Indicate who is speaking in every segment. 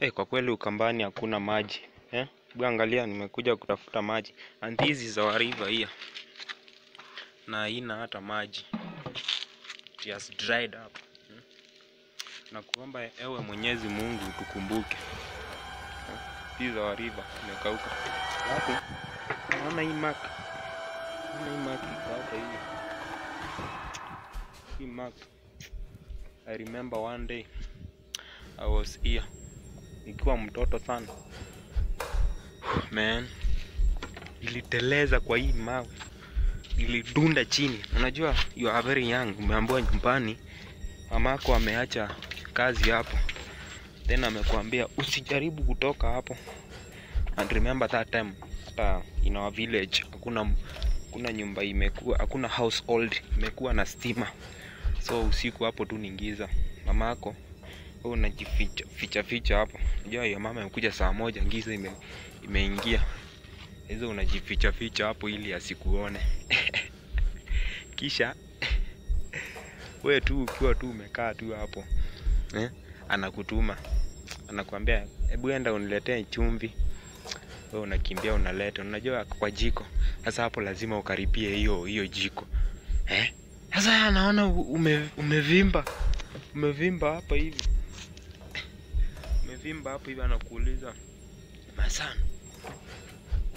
Speaker 1: Eh, kwa kweli Ukambani hakuna maji eh? Hebu angalia, nimekuja kutafuta maji. And this is our river na haina hata maji, has dried up. Hmm? Na kuomba ewe Mwenyezi Mungu tukumbuke eh? This is our river, imekauka. Naona hii mark, naona hii mark hapa hivi, hii mark. I remember one day I was here nikiwa mtoto sana man, niliteleza kwa hii mawe, nilidunda chini. Unajua you are very young, umeambiwa nyumbani mamako ameacha kazi hapo, then amekuambia usijaribu kutoka hapo. And remember that time, hata in our village hakuna hakuna nyumba imekuwa, hakuna household imekuwa na stima, so usiku hapo tu ningiza. Mamako wewe unajificha ficha ficha hapo. Unajua hiyo mama amekuja saa moja, giza ime, imeingia, hizo unajificha ficha hapo ili asikuone kisha we tu ukiwa tu umekaa tu hapo eh, anakutuma anakuambia, hebu enda uniletee chumvi. Wewe unakimbia unaleta, unajua kwa jiko. Sasa hapo lazima ukaribie hiyo hiyo jiko eh. Sasa anaona ume, umevimba umevimba hapa hivi umevimba hapo hivi, anakuuliza Masana,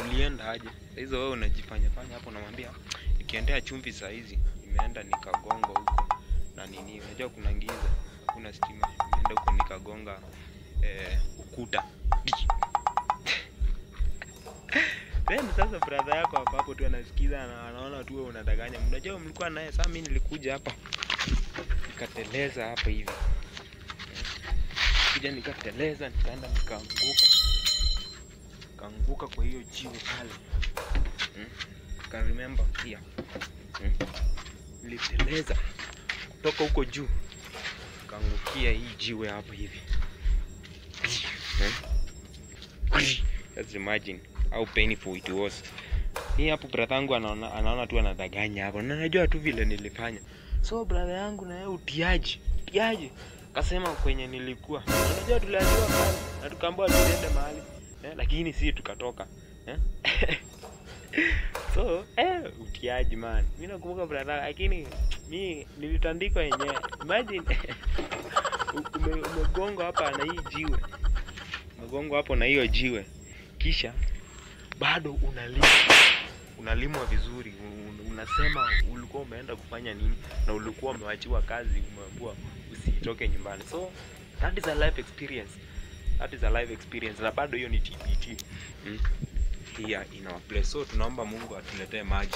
Speaker 1: ulienda aje? Sahizi wewe unajifanya fanya hapo, unamwambia nikiendea chumvi saa hizi nimeenda nikagonga huko na nini, unajua kuna giza, kuna stima, nimeenda huko nikagonga eh, ukuta Then sasa brother yako hapo hapo tu anasikiza na anaona tu wewe unadanganya. Unajua mlikuwa naye, sasa mimi nilikuja hapa nikateleza hapa hivi kuja nikateleza, nikaenda nikaanguka, nikaanguka kwa hiyo jiwe pale? Can remember pia hmm? Niliteleza kutoka huko juu nikaangukia hii jiwe hapa hivi hmm? Imagine how painful it was. Hii hapo brother yangu anaona, anaona tu anadanganya hapo, na najua tu vile nilifanya. So brother yangu na utiaji utiaji kasema kwenye nilikuwa, unajua tuliambiwa pale na tukaambiwa tuende mahali. Eh, lakini si tukatoka. Eh? so eh, utiaji man, mimi nakumbuka brada, lakini mi nilitandikwa yenyewe. Imagine. Ume, umegongwa hapa na hii jiwe, umegongwa hapo na hiyo jiwe, kisha bado unalimwa unalimwa vizuri, unasema ulikuwa umeenda kufanya nini na ulikuwa umewachiwa kazi, umeambiwa usitoke nyumbani. So that is a life experience, that is a life experience, na bado hiyo ni TBT mm. here in our place. So tunaomba Mungu atuletee maji